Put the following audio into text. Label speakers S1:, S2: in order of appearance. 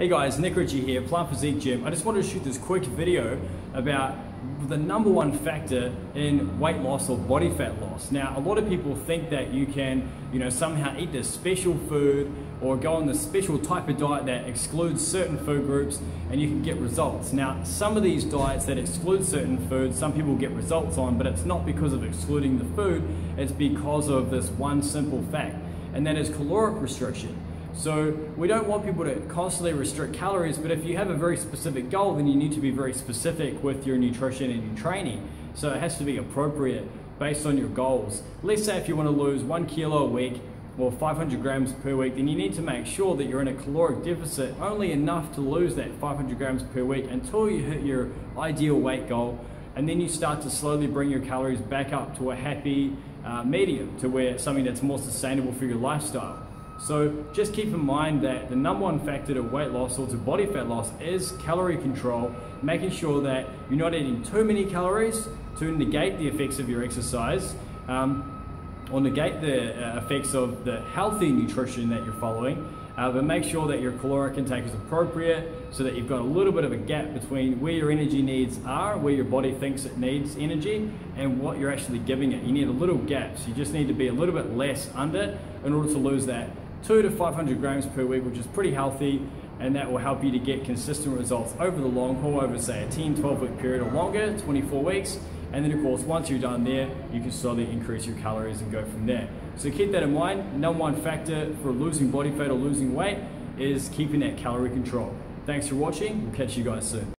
S1: Hey guys, Nick Ritchie here, Plant Physique Gym. I just wanted to shoot this quick video about the number one factor in weight loss or body fat loss. Now, a lot of people think that you can, you know, somehow eat this special food or go on this special type of diet that excludes certain food groups and you can get results. Now, some of these diets that exclude certain foods, some people get results on, but it's not because of excluding the food, it's because of this one simple fact, and that is caloric restriction. So we don't want people to constantly restrict calories, but if you have a very specific goal, then you need to be very specific with your nutrition and your training. So it has to be appropriate based on your goals. Let's say if you want to lose one kilo a week or 500 grams per week, then you need to make sure that you're in a caloric deficit only enough to lose that 500 grams per week until you hit your ideal weight goal. And then you start to slowly bring your calories back up to a happy uh, medium, to where something that's more sustainable for your lifestyle. So just keep in mind that the number one factor to weight loss or to body fat loss is calorie control, making sure that you're not eating too many calories to negate the effects of your exercise. Um, or negate the uh, effects of the healthy nutrition that you're following, uh, but make sure that your caloric intake is appropriate so that you've got a little bit of a gap between where your energy needs are, where your body thinks it needs energy, and what you're actually giving it. You need a little gap, so you just need to be a little bit less under in order to lose that two to 500 grams per week, which is pretty healthy, and that will help you to get consistent results over the long haul, over say a 10, 12 week period or longer, 24 weeks. And then of course, once you're done there, you can slowly increase your calories and go from there. So keep that in mind. Number one factor for losing body fat or losing weight is keeping that calorie control. Thanks for watching. We'll catch you guys soon.